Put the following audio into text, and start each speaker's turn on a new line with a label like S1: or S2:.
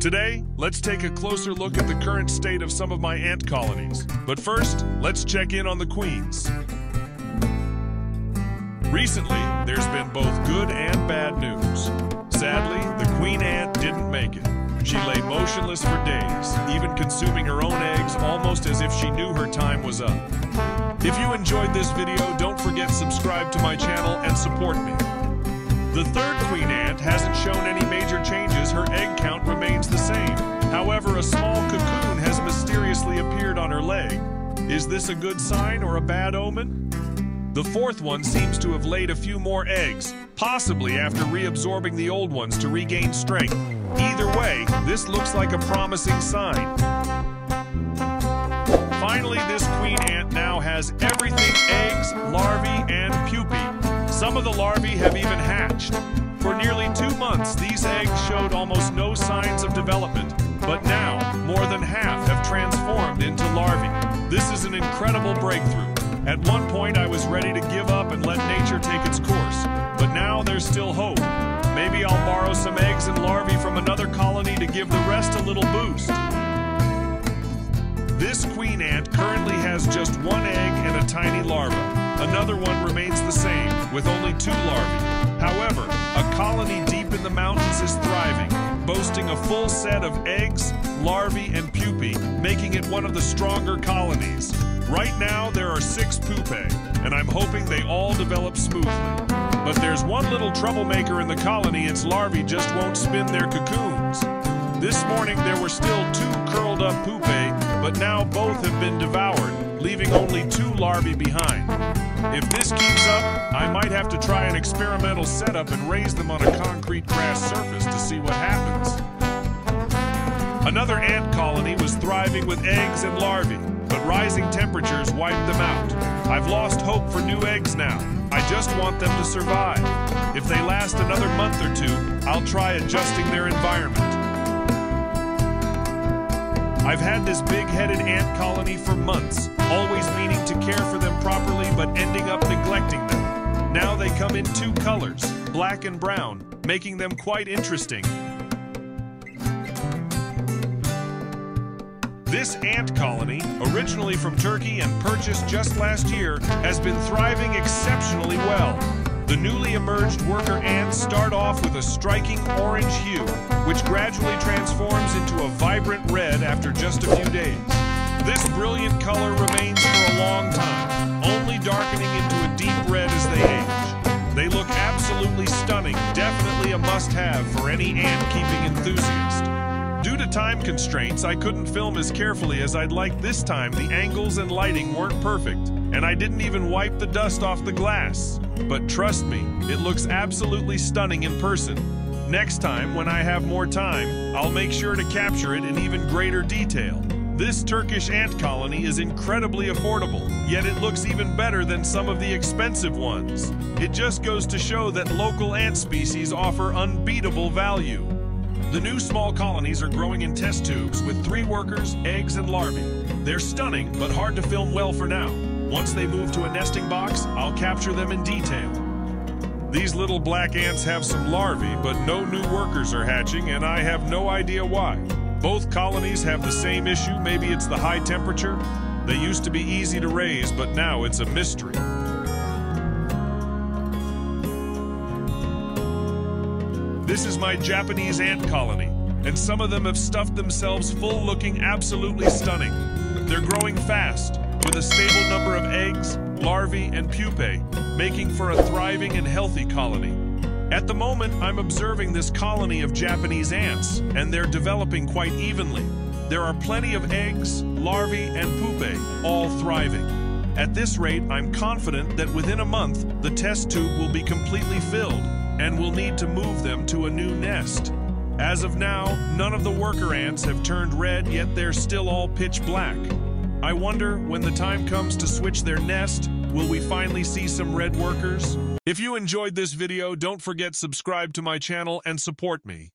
S1: Today, let's take a closer look at the current state of some of my ant colonies. But first, let's check in on the queens. Recently, there's been both good and bad news. Sadly, the queen ant didn't make it. She lay motionless for days, even consuming her own eggs almost as if she knew her time was up. If you enjoyed this video, don't forget to subscribe to my channel and support me. The third queen ant hasn't shown any major changes, her egg count remains the same. However, a small cocoon has mysteriously appeared on her leg. Is this a good sign or a bad omen? The fourth one seems to have laid a few more eggs, possibly after reabsorbing the old ones to regain strength. Either way, this looks like a promising sign. Finally, this queen ant now has everything eggs, larvae, and pupae. Some of the larvae have even hatched. For nearly two months, these eggs showed signs of development, but now, more than half have transformed into larvae. This is an incredible breakthrough. At one point, I was ready to give up and let nature take its course, but now there's still hope. Maybe I'll borrow some eggs and larvae from another colony to give the rest a little boost. This queen ant currently has just one egg and a tiny larva. Another one remains the same, with only two larvae. However, a colony deep in the mountains is thriving, boasting a full set of eggs, larvae, and pupae, making it one of the stronger colonies. Right now, there are six pupae, and I'm hoping they all develop smoothly. But there's one little troublemaker in the colony, its larvae just won't spin their cocoons. This morning, there were still two curled up pupae, but now both have been devoured, leaving only two larvae behind. If this keeps up, I might have to try an experimental setup and raise them on a concrete grass surface to see what happens. Another ant colony was thriving with eggs and larvae, but rising temperatures wiped them out. I've lost hope for new eggs now. I just want them to survive. If they last another month or two, I'll try adjusting their environment. I've had this big-headed ant colony for months, always meaning to care for them properly but ending up neglecting them. Now they come in two colors, black and brown, making them quite interesting. This ant colony, originally from Turkey and purchased just last year, has been thriving exceptionally well. The newly emerged worker ants start off with a striking orange hue, which gradually transforms into a vibrant red after just a few days. This brilliant color remains for a long time, definitely a must-have for any ant-keeping enthusiast. Due to time constraints, I couldn't film as carefully as I'd like this time. The angles and lighting weren't perfect, and I didn't even wipe the dust off the glass. But trust me, it looks absolutely stunning in person. Next time, when I have more time, I'll make sure to capture it in even greater detail. This Turkish ant colony is incredibly affordable, yet it looks even better than some of the expensive ones. It just goes to show that local ant species offer unbeatable value. The new small colonies are growing in test tubes with three workers, eggs, and larvae. They're stunning, but hard to film well for now. Once they move to a nesting box, I'll capture them in detail. These little black ants have some larvae, but no new workers are hatching, and I have no idea why. Both colonies have the same issue, maybe it's the high temperature. They used to be easy to raise, but now it's a mystery. This is my Japanese ant colony, and some of them have stuffed themselves full looking absolutely stunning. They're growing fast, with a stable number of eggs, larvae, and pupae, making for a thriving and healthy colony. At the moment, I'm observing this colony of Japanese ants, and they're developing quite evenly. There are plenty of eggs, larvae, and pupae, all thriving. At this rate, I'm confident that within a month, the test tube will be completely filled, and we'll need to move them to a new nest. As of now, none of the worker ants have turned red, yet they're still all pitch black. I wonder, when the time comes to switch their nest, will we finally see some red workers? If you enjoyed this video, don't forget subscribe to my channel and support me.